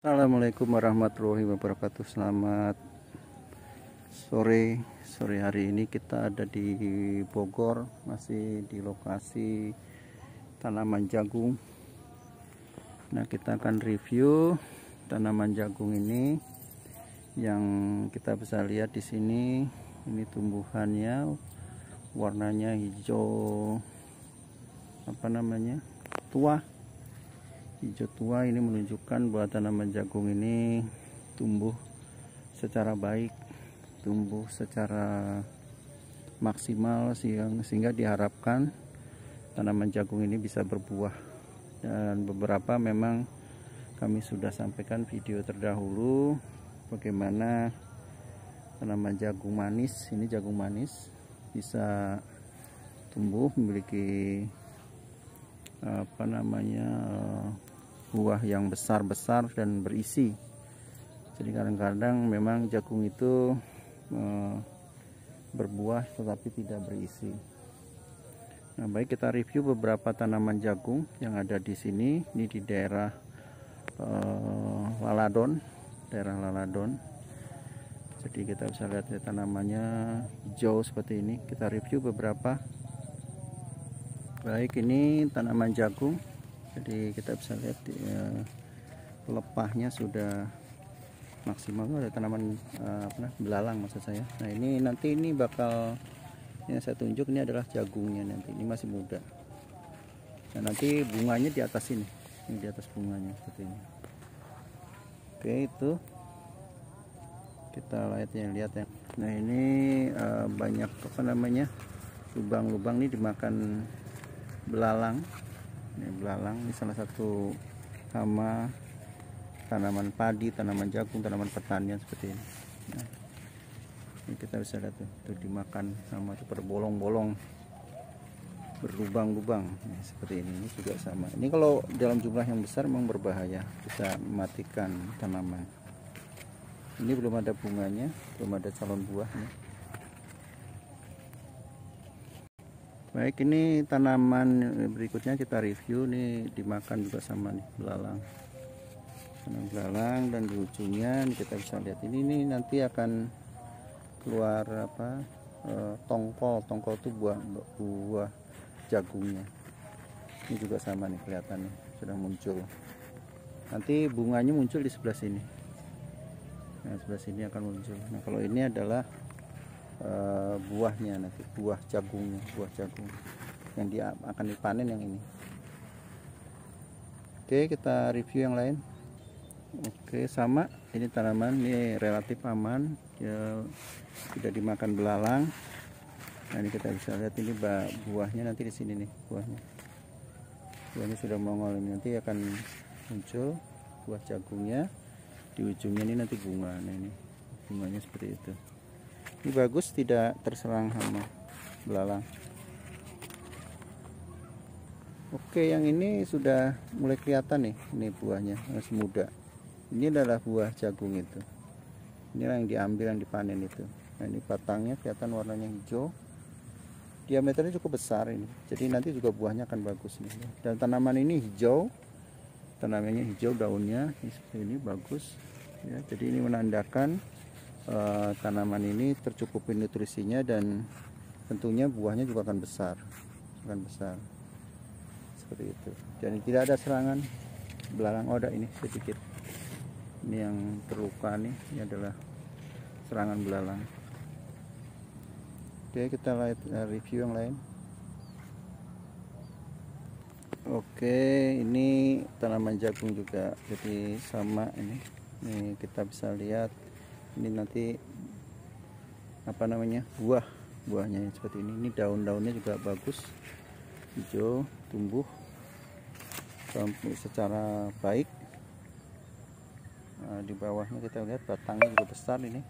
Assalamualaikum warahmatullahi wabarakatuh. Selamat sore. Sore hari ini kita ada di Bogor Masih di lokasi tanaman jagung. Nah kita akan review tanaman jagung ini. Yang kita bisa lihat di sini Ini tumbuhannya Warnanya hijau Apa namanya Tua hijau tua ini menunjukkan bahwa tanaman jagung ini tumbuh secara baik tumbuh secara maksimal sehingga diharapkan tanaman jagung ini bisa berbuah. Dan beberapa memang kami sudah sampaikan video terdahulu bagaimana tanaman jagung manis ini jagung manis bisa tumbuh memiliki apa namanya buah yang besar-besar dan berisi. Jadi kadang-kadang memang jagung itu e, berbuah tetapi tidak berisi. Nah baik kita review beberapa tanaman jagung yang ada di sini. Ini di daerah e, Laladon daerah Laladon. Jadi kita bisa lihat ya, tanamannya hijau seperti ini. Kita review beberapa baik ini tanaman jagung. Jadi kita bisa lihat ya, lepahnya sudah maksimal. Ada tanaman uh, apa belalang maksud saya. Nah ini nanti ini bakal yang saya tunjuk ini adalah jagungnya nanti. Ini masih muda. Nah nanti bunganya di atas ini. Ini di atas bunganya seperti ini. Oke itu. Kita lihat ya lihat ya nah ini uh, banyak apa namanya lubang-lubang ini dimakan belalang. Ini belalang ini salah satu hama tanaman padi tanaman jagung tanaman pertanian seperti ini. Nah, ini kita bisa lihat tuh, tuh dimakan sama itu berbolong-bolong berlubang-lubang. Nah, seperti ini ini juga sama. Ini kalau dalam jumlah yang besar memang berbahaya bisa mematikan tanaman. Ini belum ada bunganya belum ada calon buahnya baik ini tanaman berikutnya kita review. Nih dimakan juga sama nih belalang. Tanaman belalang dan di ujungnya nih kita bisa lihat ini. Nih nanti akan keluar apa e, tongkol. Tongkol itu buah buah jagungnya. Ini juga sama nih kelihatannya sudah muncul. Nanti bunganya muncul di sebelah sini. Nah sebelah sini akan muncul. Nah kalau ini adalah uh, buahnya nanti buah jagungnya buah jagung yang dia akan dipanen yang ini. Oke kita review yang lain. Oke sama. Ini tanaman ini relatif aman. Ya tidak dimakan belalang. Nah ini kita bisa lihat ini buahnya nanti di sini nih buahnya. Buahnya sudah mongol ini. Nanti akan muncul buah jagungnya. Di ujungnya ini nanti bunga. Nah ini bunganya seperti itu ini bagus tidak terserang hama belalang. Oke yang ini sudah mulai kelihatan nih ini buahnya masih muda. Ini adalah buah jagung itu. Ini yang diambil yang dipanen itu. Nah ini batangnya kelihatan warnanya hijau. Diameternya cukup besar ini. Jadi nanti juga buahnya akan bagus nih. Dan tanaman ini hijau. Tanamannya hijau daunnya. Ini seperti ini bagus. Ya jadi ini menandakan uh, tanaman ini tercukupi nutrisinya dan tentunya buahnya juga akan besar akan besar. Seperti itu. Dan tidak ada serangan belalang ada ini sedikit. Ini yang terluka nih ini adalah serangan belalang. Oke kita lihat uh, review yang lain. Oke ini tanaman jagung juga. Jadi sama ini. Ini kita bisa lihat ini nanti apa namanya buah. Buahnya seperti ini. Ini daun-daunnya juga bagus. Hijau tumbuh. Secara baik. Nah, di bawahnya kita lihat batangnya juga besar ini.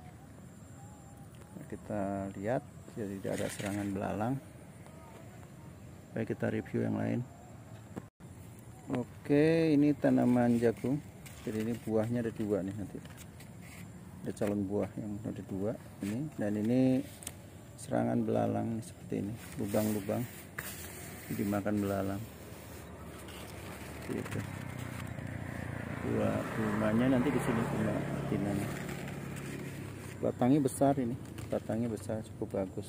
Kita lihat jadi tidak ada serangan belalang. Baik kita review yang lain. Oke ini tanaman jagung. Jadi ini buahnya ada dua nih nanti ada calon buah yang ada dua ini. Dan ini serangan belalang seperti ini. Lubang-lubang. Dimakan belalang. Gitu. Dua bunganya nanti di sini bunga batangnya besar ini. Batangnya besar cukup bagus.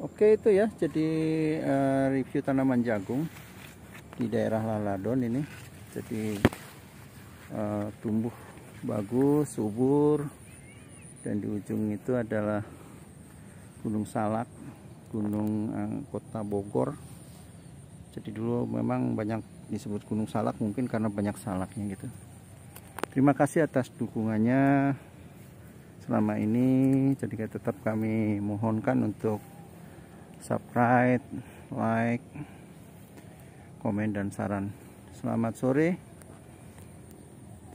Oke itu ya. Jadi uh, review tanaman jagung di daerah Laladon ini. Jadi uh, tumbuh bagus subur dan di ujung itu adalah Gunung Salak Gunung uh, Kota Bogor jadi dulu memang banyak disebut Gunung Salak mungkin karena banyak salaknya gitu Terima kasih atas dukungannya selama ini. Jadi tetap kami mohonkan untuk subscribe, like, komen dan saran. Selamat sore.